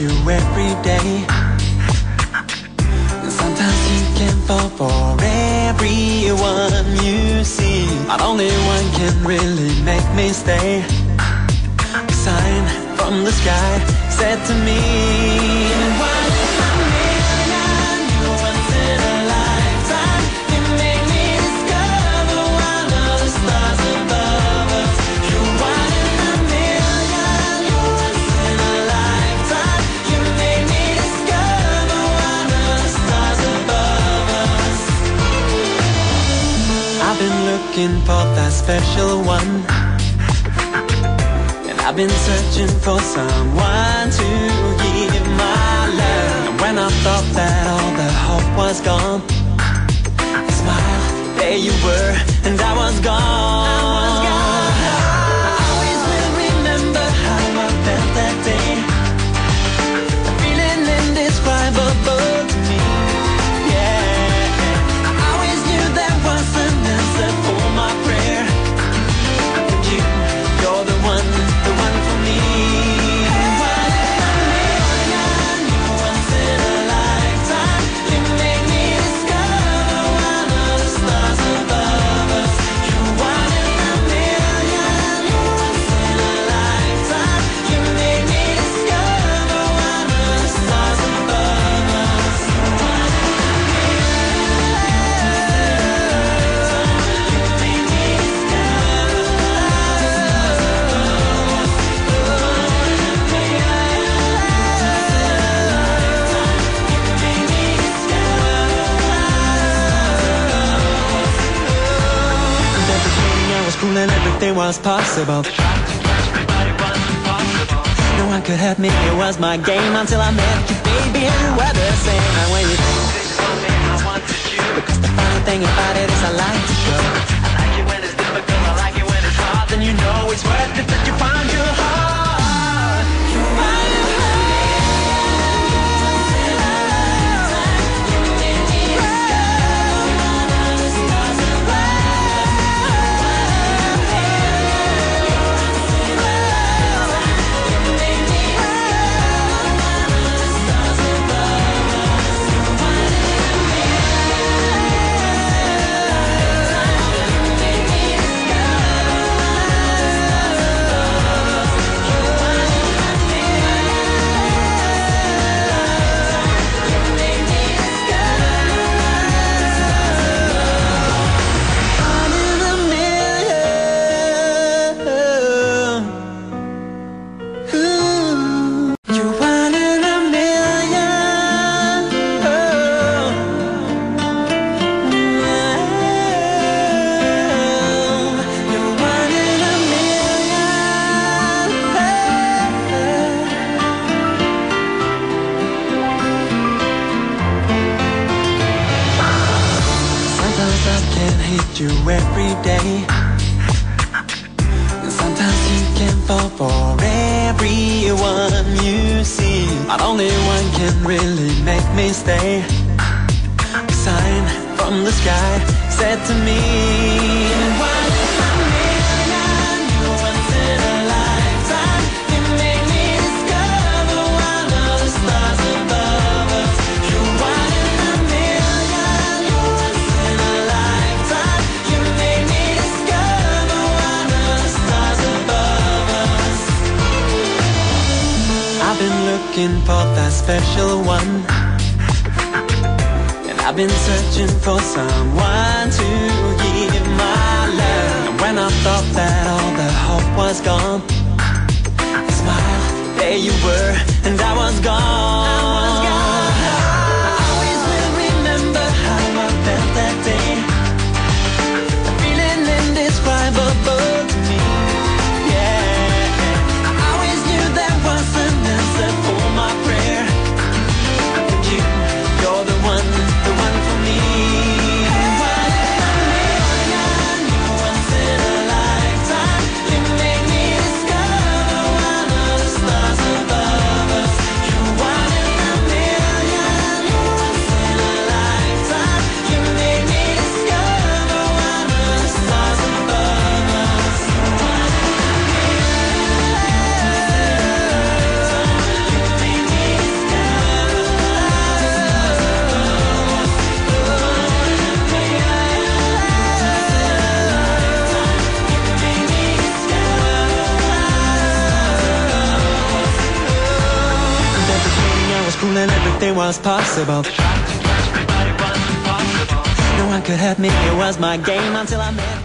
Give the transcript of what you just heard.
you every day. Sometimes you can fall for everyone you see. But only one can really make me stay. A sign from the sky said to me. Looking for that special one. And I've been searching for someone to give my love. And when I thought that all the hope was gone, smile, there you were, and I was gone. I and everything was possible. No one could hurt me, it was my game until I met you, baby, and you were the same. And when you because the funny thing about it is I like to show. I like it when it's difficult, I like it when it's hard. Then you know it's worth can you every day. And sometimes you can fall for everyone you see. But only one can really make me stay. A sign from the sky said to me. Looking for that special one. And I've been searching for someone to give my love. And when I thought that all the hope was gone, smile, there you were, and I was gone. Everything was possible. No one could hurt me, it was my game until I met